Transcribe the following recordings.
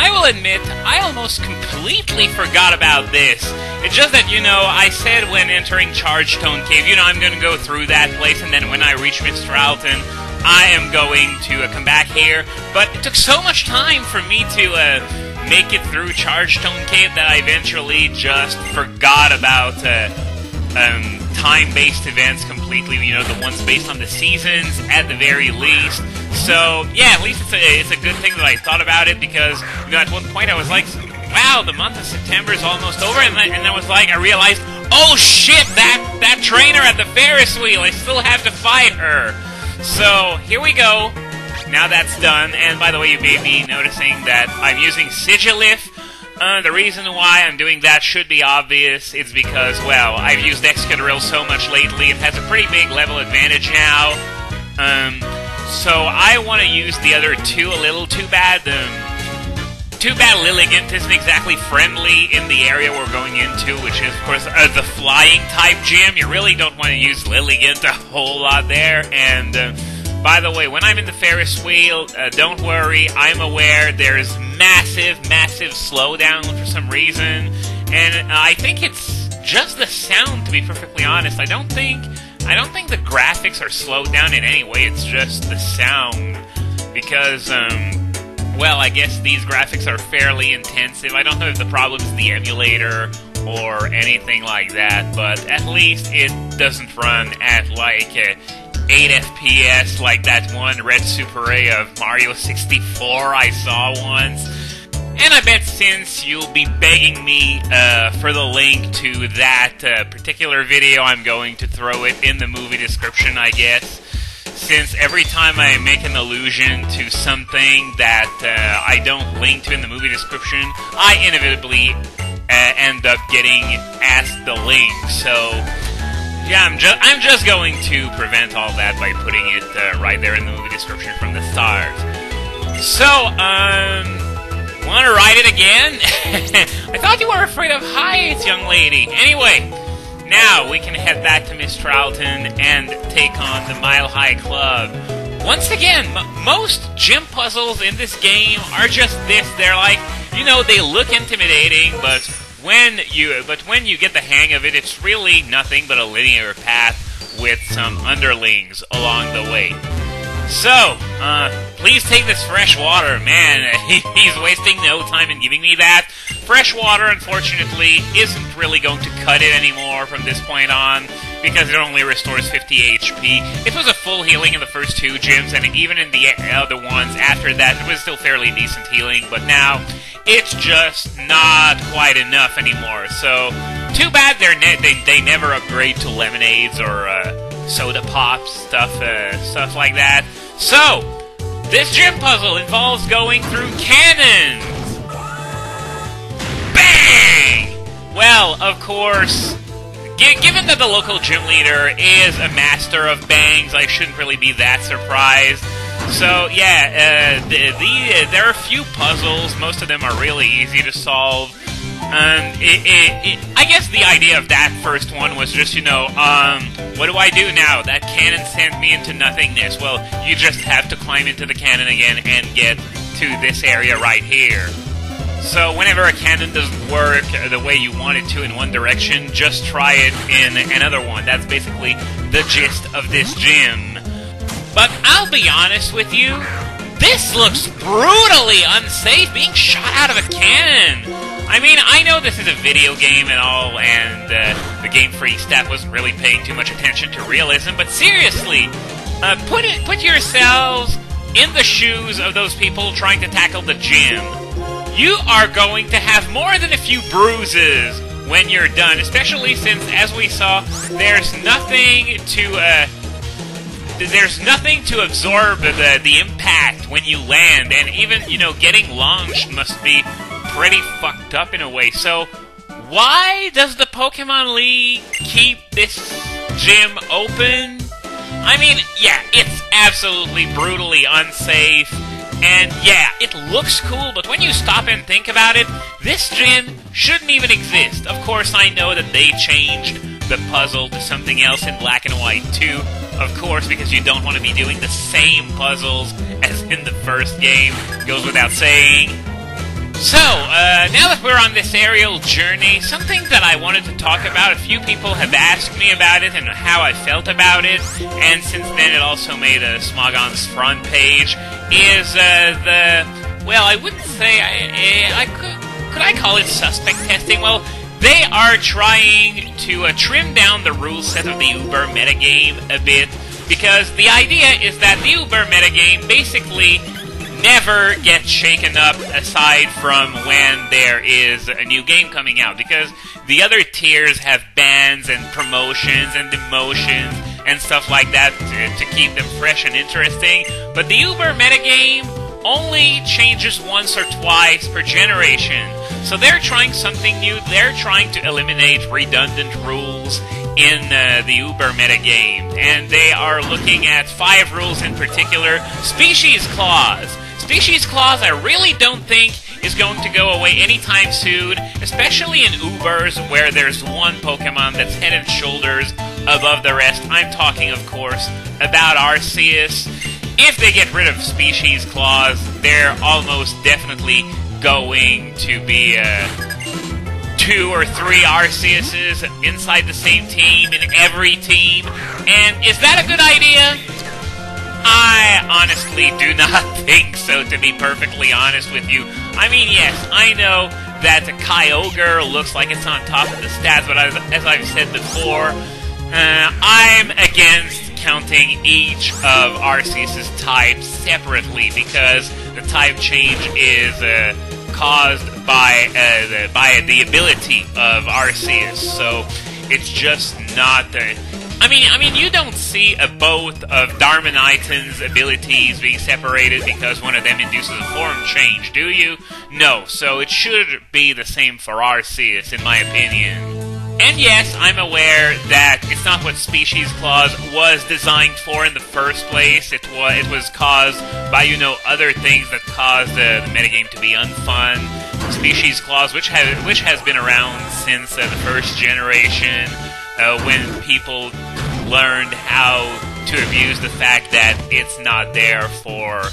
I will admit, I almost completely forgot about this. It's just that, you know, I said when entering Chargestone Cave, you know, I'm going to go through that place, and then when I reach Mistralton, I am going to uh, come back here. But it took so much time for me to uh, make it through Chargestone Cave that I eventually just forgot about uh, um, time-based events completely. You know, the ones based on the seasons at the very least. So yeah, at least it's a it's a good thing that I thought about it because you know at one point I was like, wow, the month of September is almost over, and then, and I was like, I realized, oh shit, that that trainer at the Ferris wheel, I still have to fight her. So here we go. Now that's done, and by the way, you may be noticing that I'm using Sigilyph. Uh, the reason why I'm doing that should be obvious. It's because, well, I've used Excadrill so much lately, it has a pretty big level advantage now. Um, so I want to use the other two a little. Too bad. Um, too bad Lilligant isn't exactly friendly in the area we're going into, which is, of course, uh, the flying type gym. You really don't want to use Lilligant a whole lot there. And uh, by the way, when I'm in the Ferris wheel, uh, don't worry. I'm aware there's massive, massive slowdown for some reason, and I think it's just the sound. To be perfectly honest, I don't think I don't think the graphics are slowed down in any way. It's just the sound because, um, well, I guess these graphics are fairly intensive. I don't know if the problem is the emulator or anything like that, but at least it doesn't run at like. Uh, 8 FPS like that one retsupurae of Mario 64 I saw once. And I bet since you'll be begging me uh, for the link to that uh, particular video, I'm going to throw it in the movie description, I guess. Since every time I make an allusion to something that uh, I don't link to in the movie description, I inevitably uh, end up getting asked the link. So, yeah, I'm just I'm just going to prevent all that by putting it uh, right there in the movie description from the start. So, um, want to ride it again? I thought you were afraid of heights, young lady. Anyway, now we can head back to Mistralton and take on the Mile High Club. Once again, m- most gym puzzles in this game are just this. They're like, you know, they look intimidating, but when you but when you get the hang of it, it's really nothing but a linear path with some underlings along the way. So, uh, please take this fresh water. Man, he's wasting no time in giving me that. Fresh water, unfortunately, isn't really going to cut it anymore from this point on because it only restores 50 HP. It was a full healing in the first two gyms, and even in the other ones after that, it was still fairly decent healing, but now it's just not quite enough anymore. So, too bad they're ne- they, they never upgrade to lemonades or uh, soda pops, stuff, uh, stuff like that. So, this gym puzzle involves going through cannons. Bang! Well, of course, given that the local gym leader is a master of bangs, I shouldn't really be that surprised. So yeah, uh, the, the, there are a few puzzles. Most of them are really easy to solve. And it, it, it, I guess the idea of that first one was just, you know, um, what do I do now? That cannon sent me into nothingness. Well, you just have to climb into the cannon again and get to this area right here. So whenever a cannon doesn't work the way you want it to in one direction, just try it in another one. That's basically the gist of this gym. But I'll be honest with you, this looks brutally unsafe being shot out of a cannon. I mean, I know this is a video game and all, and uh, the Game Freak staff wasn't really paying too much attention to realism, but seriously, uh, put it, put yourselves in the shoes of those people trying to tackle the gym. You are going to have more than a few bruises when you're done, especially since, as we saw, there's nothing to uh, there's nothing to absorb the the impact when you land, and even you know getting launched must be pretty fucked up in a way. So, why does the Pokemon League keep this gym open? I mean, yeah, it's absolutely brutally unsafe. And yeah, it looks cool, but when you stop and think about it, this gym shouldn't even exist. Of course, I know that they changed the puzzle to something else in black and white too. Of course, because you don't want to be doing the same puzzles as in the first game. Goes without saying. So, uh, now that we're on this aerial journey, something that I wanted to talk about, a few people have asked me about it and how I felt about it, and since then it also made a Smogon's front page, is uh, the, well, I wouldn't say, I, I could, could I call it suspect testing? Well, they are trying to uh, trim down the rule set of the Uber metagame a bit, because the idea is that the Uber metagame basically never gets shaken up aside from when there is a new game coming out because the other tiers have bans and promotions and demotions and stuff like that to, to keep them fresh and interesting. But the Uber metagame only changes once or twice per generation. So they're trying something new. They're trying to eliminate redundant rules in uh, the Uber metagame. And they are looking at five rules in particular. Species clause. Species Clause, I really don't think is going to go away anytime soon, especially in Ubers where there's one Pokemon that's head and shoulders above the rest. I'm talking, of course, about Arceus. If they get rid of Species Clause, they're almost definitely going to be uh, two or three Arceuses inside the same team in every team. And is that a good idea? I honestly do not think so, to be perfectly honest with you. I mean, yes, I know that Kyogre looks like it's on top of the stats, but as, as I've said before, uh, I'm against counting each of Arceus' types separately because the type change is uh, caused by uh, the, by the ability of Arceus. So it's just not the I mean, I mean, you don't see a both of Darmanitan's abilities being separated because one of them induces a form change, do you? No, so it should be the same for Arceus, in my opinion. And yes, I'm aware that it's not what Species Clause was designed for in the first place. It was it was caused by you know other things that caused uh, the metagame to be unfun. Species Clause, which has which has been around since uh, the first generation uh, when people learned how to abuse the fact that it's not there for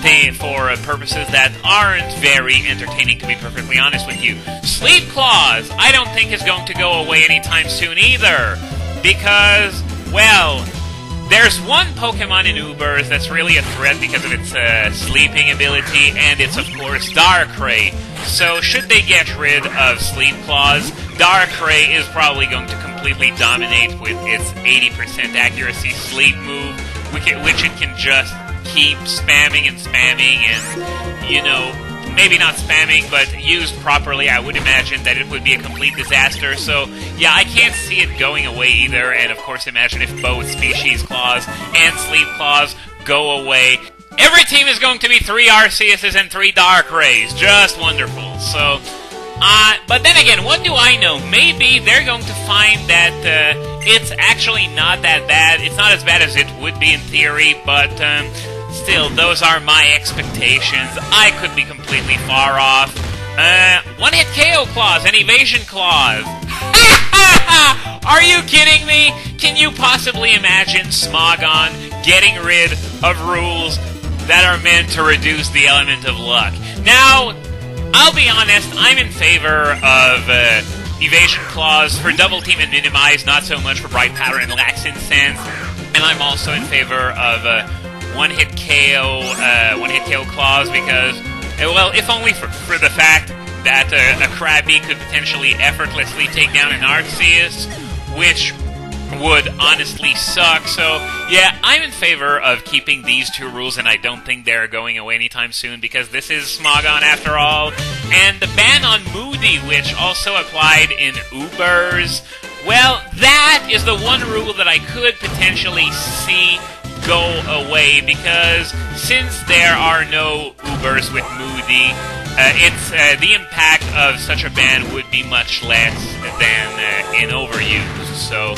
for uh, purposes that aren't very entertaining, to be perfectly honest with you. Sleep Clause, I don't think is going to go away anytime soon either, because, well, there's one Pokemon in Ubers that's really a threat because of its uh, sleeping ability, and it's, of course, Darkrai. So, should they get rid of Sleep Clause, Darkrai is probably going to completely dominate with its 80% accuracy sleep move, which it can just keep spamming and spamming and, you know, maybe not spamming, but used properly, I would imagine that it would be a complete disaster. So, yeah, I can't see it going away either. And of course, imagine if both Species Clause and Sleep Clause go away. Every team is going to be three Arceuses and three Darkrais. Just wonderful. So, uh, but then again, what do I know? Maybe they're going to find that uh, it's actually not that bad. It's not as bad as it would be in theory, but um, still, those are my expectations. I could be completely far off. Uh, one hit KO clause, an evasion clause. are you kidding me? Can you possibly imagine Smogon getting rid of rules that are meant to reduce the element of luck? Now, I'll be honest, I'm in favor of uh, evasion clause for double team and minimize, not so much for bright powder and lax incense. And I'm also in favor of uh, one hit KO, uh, one hit KO clause because, uh, well, if only for, for the fact that uh, a Krabby could potentially effortlessly take down an Arceus, which would honestly suck. So, yeah, I'm in favor of keeping these two rules, and I don't think they're going away anytime soon because this is Smogon after all. And the ban on Moody, which also applied in Ubers, well, that is the one rule that I could potentially see go away because since there are no Ubers with Moody, uh, it's uh, the impact of such a ban would be much less than uh, in overuse. So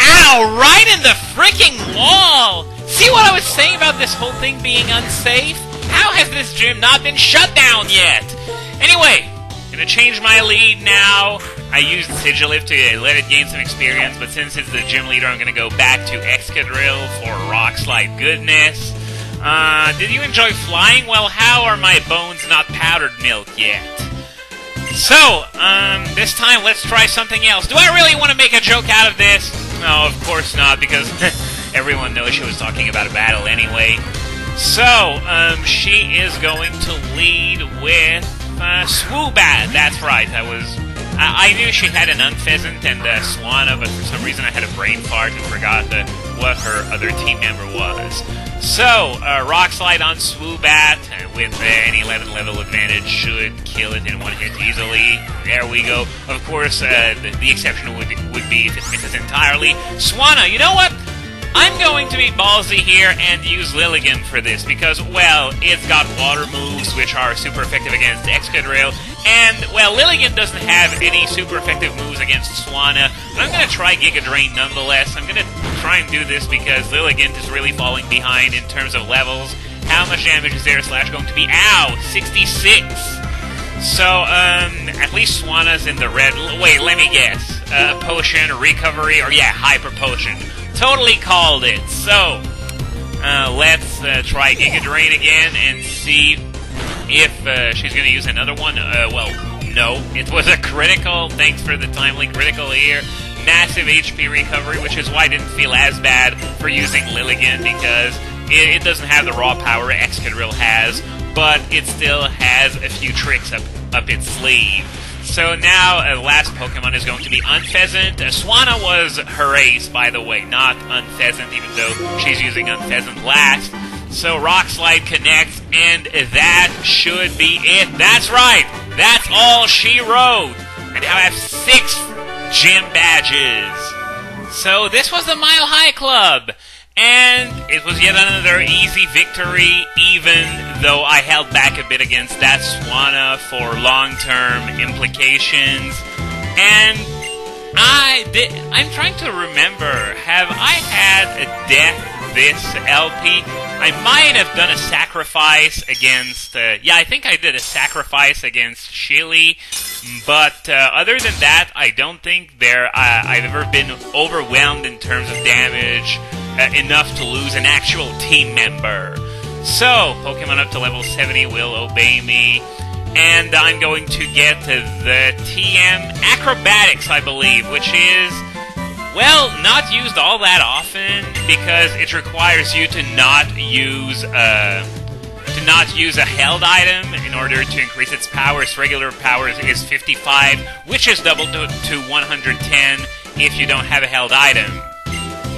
Ow! Right in the freaking wall! See what I was saying about this whole thing being unsafe? How has this gym not been shut down yet? Anyway, gonna change my lead now. I used Sigilyph to let it gain some experience, but since it's the gym leader, I'm gonna go back to Excadrill for Rock Slide goodness. Uh, did you enjoy flying? Well, how are my bones not powdered milk yet? So, um, this time let's try something else. Do I really want to make a joke out of this? No, of course not, because everyone knows she was talking about a battle anyway. So, um, she is going to lead with uh, Swoobat. That's right. I was. I, I knew she had an Unfezant and a Swanna, but for some reason I had a brain fart and forgot the, what her other team member was. So, uh, Rock Slide on Swoobat with uh, any 11 level advantage should kill it in one hit easily. There we go. Of course, uh, the, the exception would, would be if it misses entirely. Swanna, you know what? I'm going to be ballsy here and use Lilligant for this because, well, it's got water moves which are super effective against Excadrill, and, well, Lilligant doesn't have any super effective moves against Swanna, but I'm going to try Giga Drain nonetheless. I'm going to try and do this because Lilligant is really falling behind in terms of levels. How much damage is there Slash going to be? Ow! 66! So, um, at least Swanna's in the red. Wait, let me guess. Uh, potion, recovery, or yeah, hyper potion. Totally called it. So, uh, let's uh, try Giga Drain again and see if uh, she's going to use another one. Uh, well, no. It was a critical. Thanks for the timely critical here. Massive HP recovery, which is why I didn't feel as bad for using Lilligant because it, it doesn't have the raw power Excadrill has, but it still has a few tricks up, up its sleeve. So now, uh, last Pokemon is going to be Unfezant. Uh, Swanna was her ace, by the way, not Unfezant, even though she's using Unfezant last. So Rock Slide connects, and that should be it. That's right! That's all she wrote! And now I have six gym badges. So this was the Mile High Club. And it was yet another easy victory, even though I held back a bit against that Swanna for long-term implications. And I did. I'm trying to remember. Have I had a death this LP? I might have done a sacrifice against. Uh, yeah, I think I did a sacrifice against Chili. But uh, other than that, I don't think there uh, I've ever been overwhelmed in terms of damage uh, enough to lose an actual team member. So, Pokemon up to level 70 will obey me. And I'm going to get the TM Acrobatics, I believe, which is, well, not used all that often because it requires you to not use uh, to not use a held item in order to increase its power. Its regular power is 55, which is doubled to, to 110 if you don't have a held item.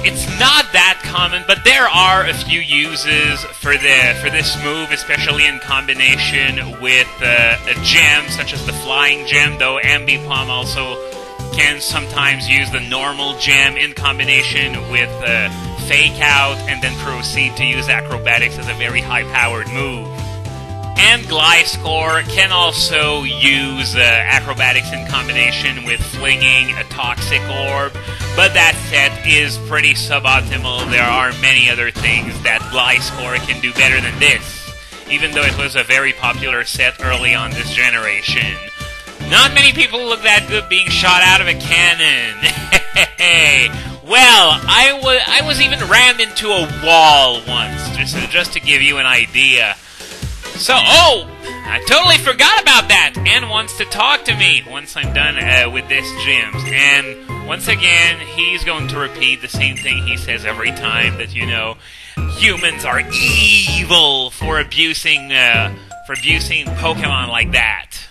It's not that common, but there are a few uses for the for this move, especially in combination with uh, a gem such as the flying gem. Though Ambipom also can sometimes use the normal gem in combination with uh, Fake Out, and then proceed to use acrobatics as a very high-powered move. And Gliscor can also use uh, acrobatics in combination with flinging a toxic orb, but that set is pretty suboptimal. There are many other things that Gliscor can do better than this, even though it was a very popular set early on this generation. Not many people look that good being shot out of a cannon. well, I was I was even rammed into a wall once, just just to give you an idea. So, oh, I totally forgot about that. And wants to talk to me once I'm done uh, with this gyms. And once again, he's going to repeat the same thing he says every time that you know humans are evil for abusing uh, for abusing Pokemon like that.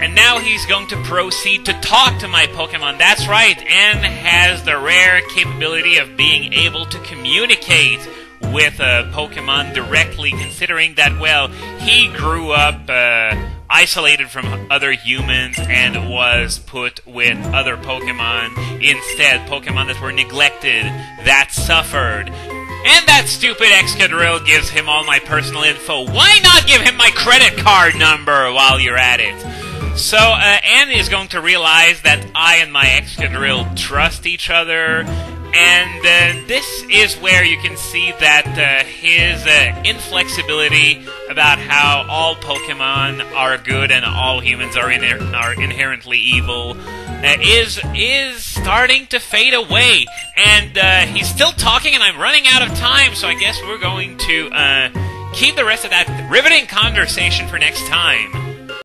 And now he's going to proceed to talk to my Pokemon. That's right, N has the rare capability of being able to communicate with a Pokemon directly, considering that, well, he grew up uh, isolated from other humans and was put with other Pokemon instead, Pokemon that were neglected, that suffered. And that stupid Excadrill gives him all my personal info. Why not give him my credit card number while you're at it? So, uh, N is going to realize that I and my Excadrill trust each other, and uh, this is where you can see that uh, his uh, inflexibility about how all Pokemon are good and all humans are, in- are inherently evil uh, is is starting to fade away, and uh, he's still talking, and I'm running out of time. So I guess we're going to uh, keep the rest of that riveting conversation for next time.